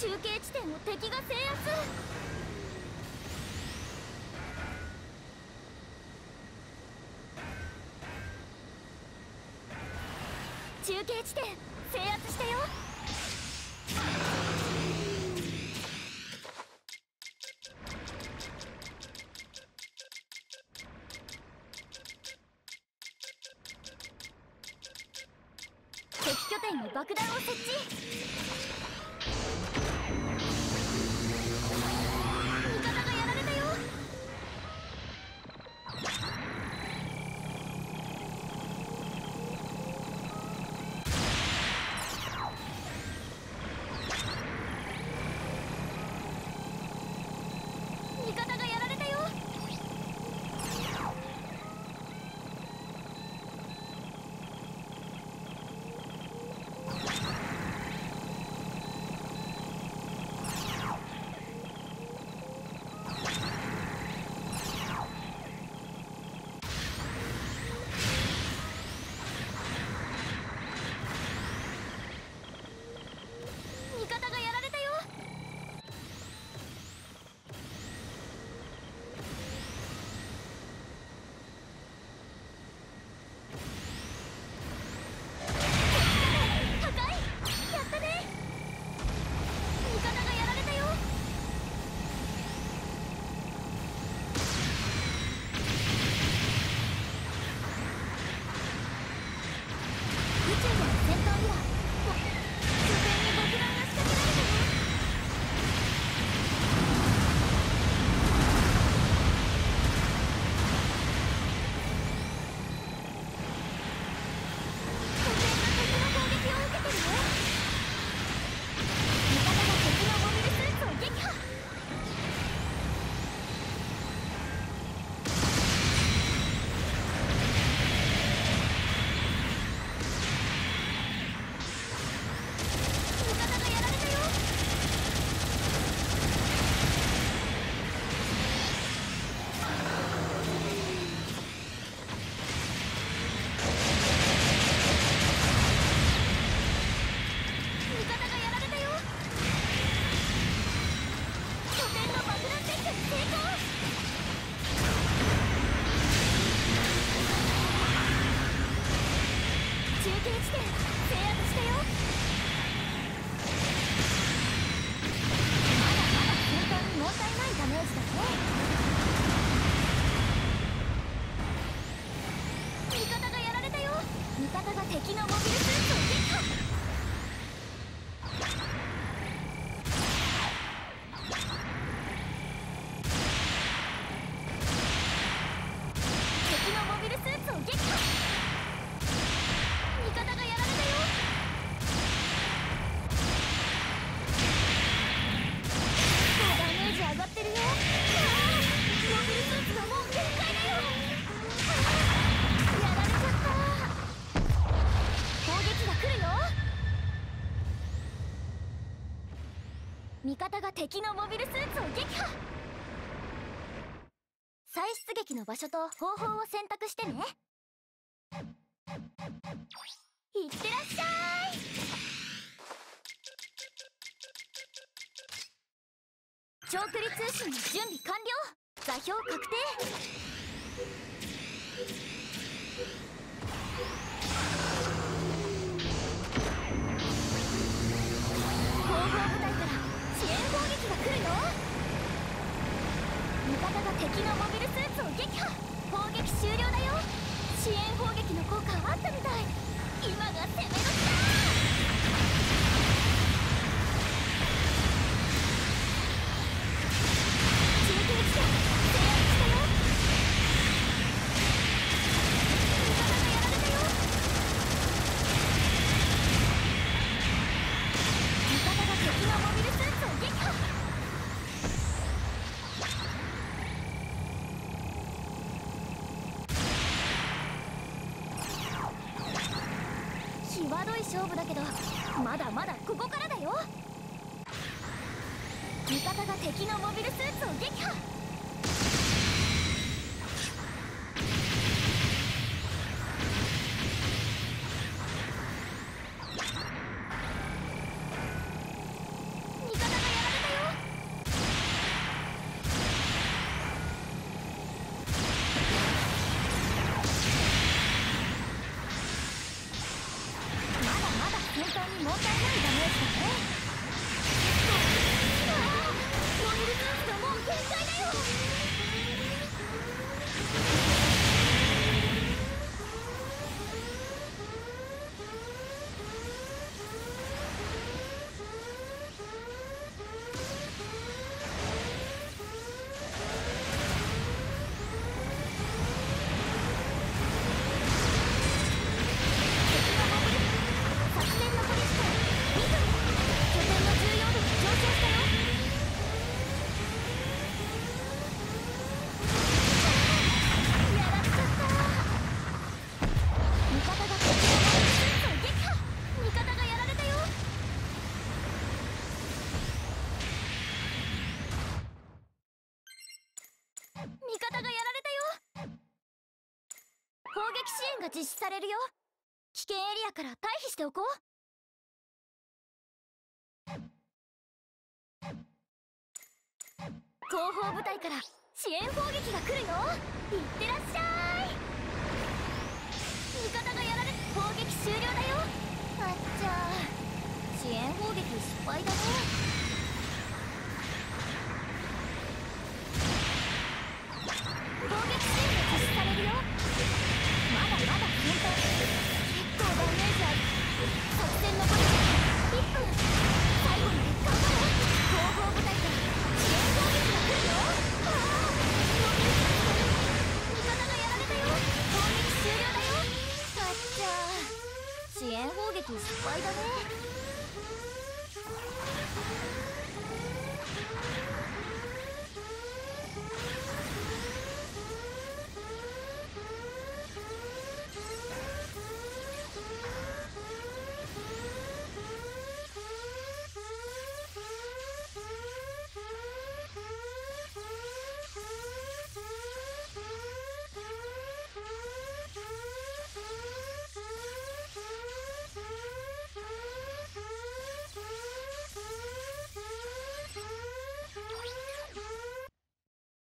中継地点を敵が制圧。中継地点制圧したよ。敵拠点に爆弾を設置。Take it. 地点制圧したよまだまだ戦闘に問題ないダメージだね味方がやられたよ。味方が敵のモビルス敵のモビルスーツを撃破。再出撃の場所と方法を選択してね。いってらっしゃい。長距離通信の準備完了。座標確定。敵のモビルスーツを撃破。砲撃終了だよ。支援砲撃の効果あったみたい。今が攻め。勝負だけどまだまだここからだよ。味方が敵のモビルスーツを撃破。砲撃支援が実施されるよ。危険エリアから退避しておこう。後方部隊から支援砲撃が来るよ。いってらっしゃい。味方がやられ砲撃終了だよ。あっちゃ支援砲撃失敗だね。